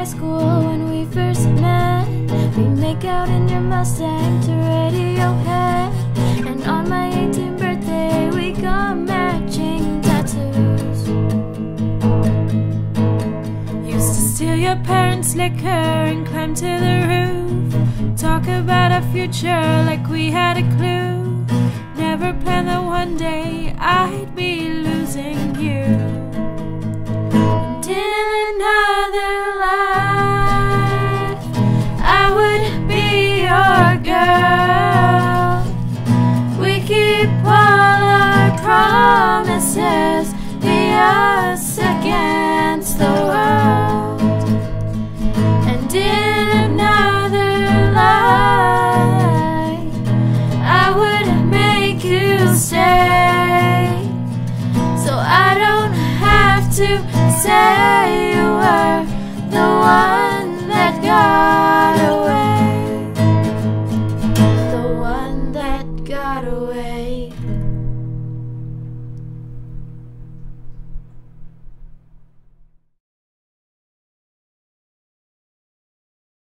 high school when we first met. We make out in your Mustang to Radiohead. And on my 18th birthday, we got matching tattoos. Used to steal your parents' liquor and climb to the roof. Talk about our future like we had a clue. Never planned that one day I'd be promises we us against the world. And in another life I would make you stay. So I don't have to say you were the one that got away. The one that got away.